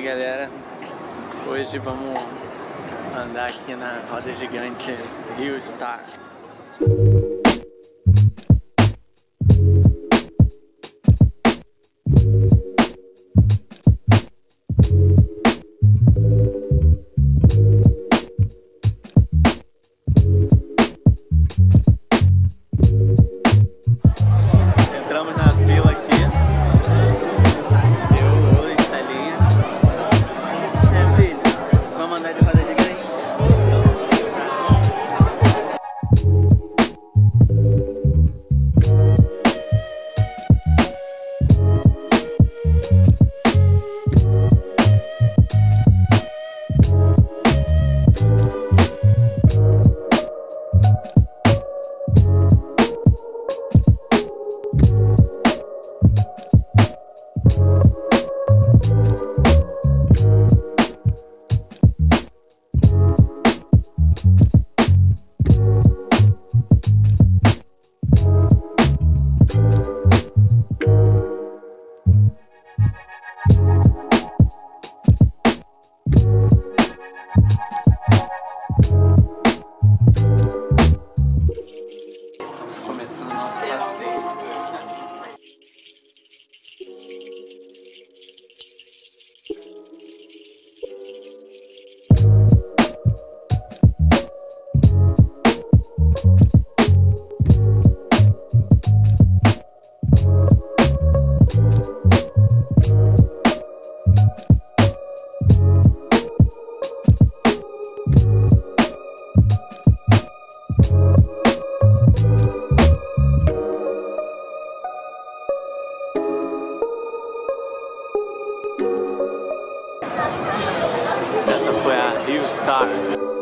aí galera, hoje vamos andar aqui na roda gigante Rio Star. Essa time.